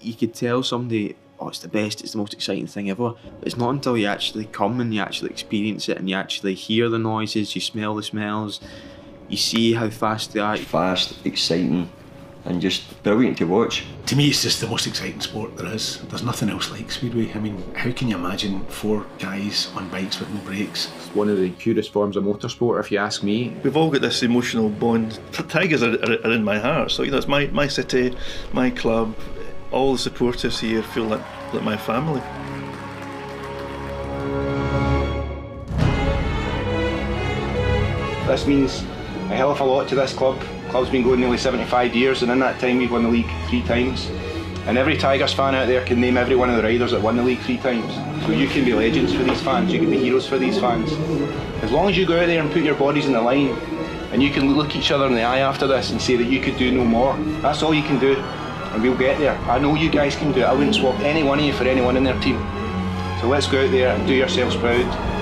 you could tell somebody, oh, it's the best, it's the most exciting thing ever. But it's not until you actually come and you actually experience it and you actually hear the noises, you smell the smells, you see how fast they are. Fast, exciting, and just brilliant to watch. To me, it's just the most exciting sport there is. There's nothing else like Speedway. I mean, how can you imagine four guys on bikes with no brakes? It's one of the purest forms of motorsport, if you ask me. We've all got this emotional bond. Tigers are, are, are in my heart, so you know, it's my, my city, my club. All the supporters here feel like, like my family. This means a hell of a lot to this club. Club's been going nearly 75 years, and in that time we've won the league three times. And every Tigers fan out there can name every one of the riders that won the league three times. So you can be legends for these fans, you can be heroes for these fans. As long as you go out there and put your bodies in the line, and you can look each other in the eye after this and say that you could do no more, that's all you can do. And we'll get there. I know you guys can do it. I wouldn't swap any one of you for anyone in their team. So let's go out there and do yourselves proud.